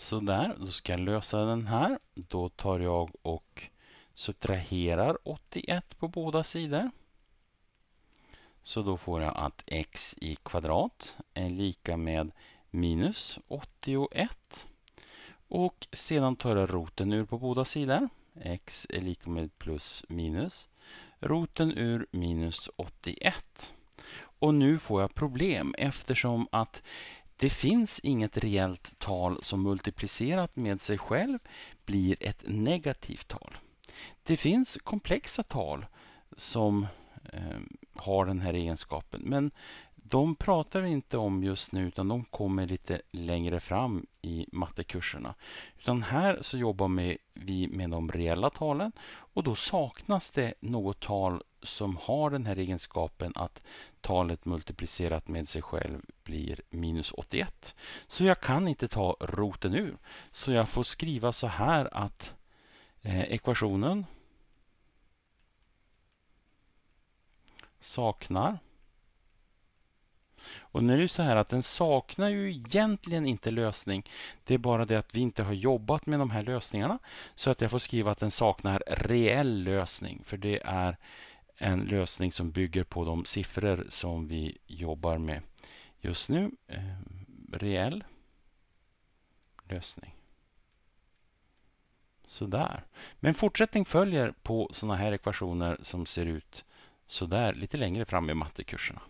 Sådär, då ska jag lösa den här. Då tar jag och subtraherar 81 på båda sidor. Så då får jag att x i kvadrat är lika med minus 81. Och sedan tar jag roten ur på båda sidor. x är lika med plus minus. Roten ur minus 81. Och nu får jag problem eftersom att det finns inget reellt tal som multiplicerat med sig själv blir ett negativt tal. Det finns komplexa tal som eh, har den här egenskapen. Men de pratar vi inte om just nu utan de kommer lite längre fram i mattekurserna. Utan här så jobbar vi med de reella talen och då saknas det något tal som har den här egenskapen att talet multiplicerat med sig själv blir minus 81. Så jag kan inte ta roten ur. Så jag får skriva så här att eh, ekvationen saknar. Och nu är det så här att den saknar ju egentligen inte lösning. Det är bara det att vi inte har jobbat med de här lösningarna. Så att jag får skriva att den saknar reell lösning. För det är en lösning som bygger på de siffror som vi jobbar med just nu. Eh, reell lösning. Sådär. Men fortsättning följer på sådana här ekvationer som ser ut sådär lite längre fram i mattekurserna.